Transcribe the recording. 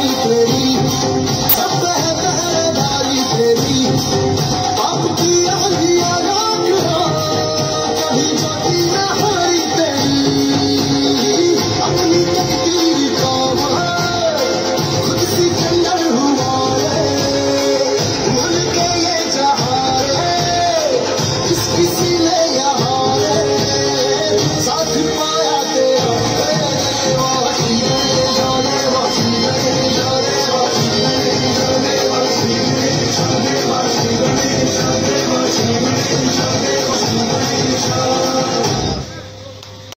तेरी